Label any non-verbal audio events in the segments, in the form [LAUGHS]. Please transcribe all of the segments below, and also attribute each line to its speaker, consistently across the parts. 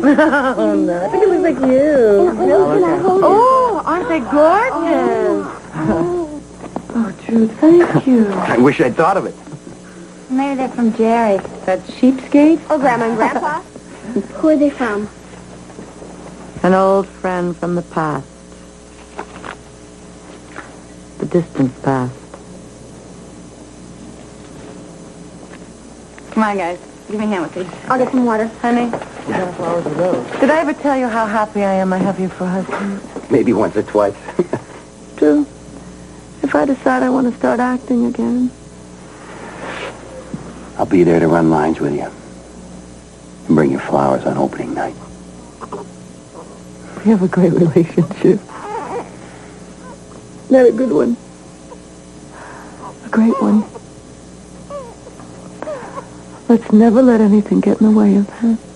Speaker 1: Oh, no. I think it looks like you.
Speaker 2: Oh, oh aren't they gorgeous? Oh, oh, Jude, thank you.
Speaker 3: I wish I'd thought of it.
Speaker 2: Maybe they're from Jerry. That cheapskate?
Speaker 4: Oh, Grandma and Grandpa. [LAUGHS] Who are they from?
Speaker 2: An old friend from the past. The distant past. Come on, guys. Give me a hand with these.
Speaker 4: I'll get some water.
Speaker 2: Honey, did I ever tell you how happy I am I have you for a husband?
Speaker 3: Maybe once or twice. [LAUGHS]
Speaker 2: True. If I decide I want to start acting again.
Speaker 3: I'll be there to run lines with you. And bring you flowers on opening night.
Speaker 2: We have a great relationship. Not a good one. A great one. Let's never let anything get in the way of that.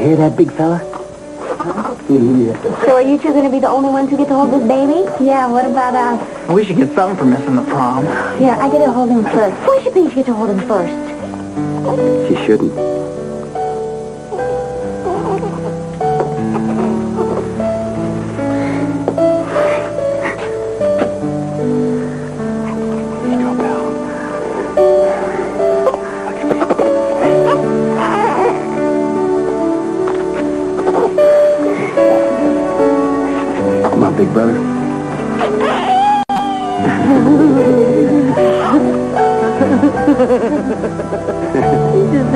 Speaker 3: Hear that, big fella?
Speaker 4: So are you two going to be the only ones who get to hold this baby? Yeah, what about us?
Speaker 1: We should get something for missing the prom.
Speaker 4: Yeah, I get to hold him first. Why should you get to hold him first?
Speaker 3: She shouldn't. my big brother?
Speaker 2: he [LAUGHS] just.